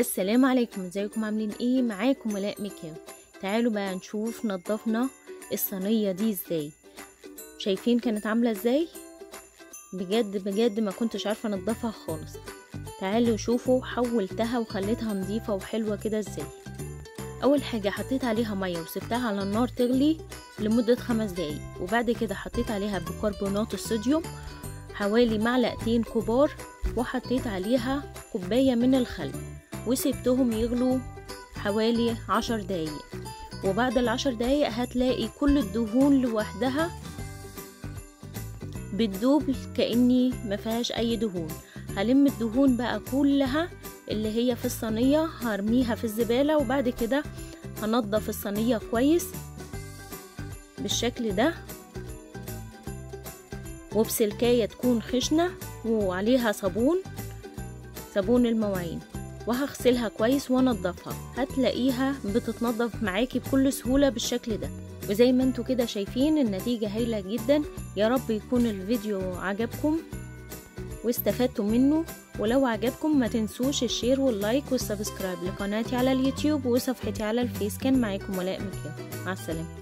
السلام عليكم. إزيكم؟ عاملين إيه؟ معاكم ولاء مكاوي. تعالوا بقى نشوف نضفنا الصينية دي إزاي. شايفين كانت عاملة إزاي؟ بجد بجد ما كنتش عارفة انضفها خالص. تعالوا شوفوا حولتها وخليتها نظيفة وحلوة كده إزاي. أول حاجة حطيت عليها مية وسبتها على النار تغلي لمدة خمس دقايق. وبعد كده حطيت عليها بيكربونات الصوديوم حوالي معلقتين كبار وحطيت عليها كوباية من الخل. وسبتهم يغلوا حوالي عشر دقايق. وبعد العشر دقايق هتلاقي كل الدهون لوحدها بتدوب كأني مفيهاش أي دهون. هلم الدهون بقى كلها اللي هي في الصينية هرميها في الزبالة وبعد كده هنضف الصينية كويس بالشكل ده. وبسلكاية تكون خشنة وعليها صابون صابون المواعين. وهغسلها كويس وانضفها. هتلاقيها بتتنضف معاكي بكل سهولة بالشكل ده. وزي ما أنتوا كده شايفين النتيجة هايلة جدا. يا رب يكون الفيديو عجبكم واستفدتوا منه. ولو عجبكم ما تنسوش ال share وال like وال subscribe لقناتي على اليوتيوب وصفحتي على الفيس. كان معاكم ولاء مكياج. مع السلامة.